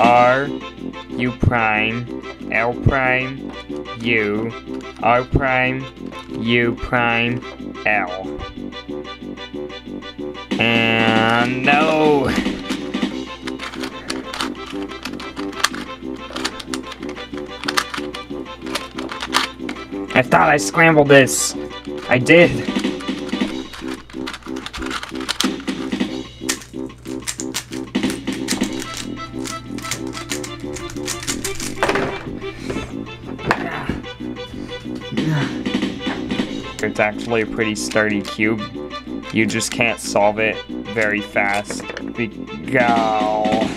R U prime L prime U R prime U prime L. And no! I thought I scrambled this. I did. It's actually a pretty sturdy cube. You just can't solve it very fast. Be go.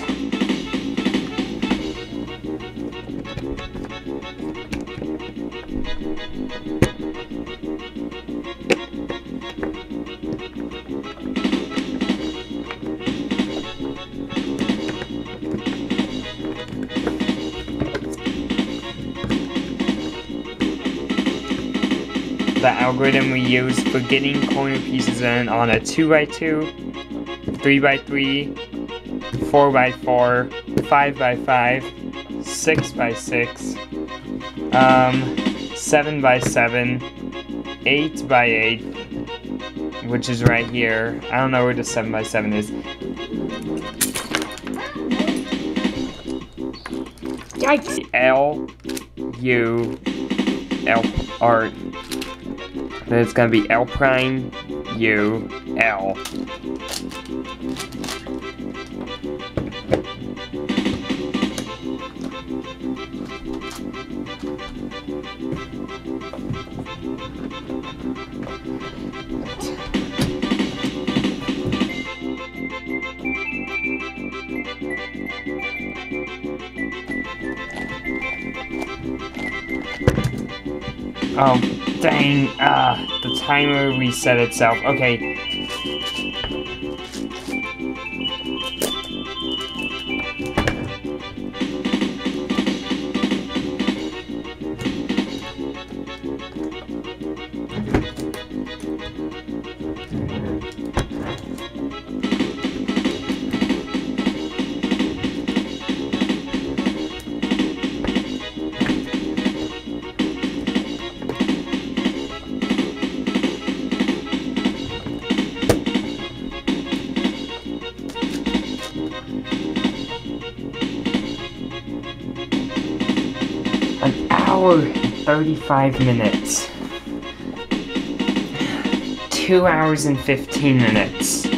The algorithm we use for getting corner pieces in on a 2x2, 3x3, 4x4, 5x5, 6x6, um, 7x7, 8x8, which is right here. I don't know where the 7x7 is. Yikes! L, U, L, R, then it's gonna be L prime U L. Oh, dang. Ah, the timer reset itself. Okay. Hour and 35 minutes. Two hours and 15 minutes.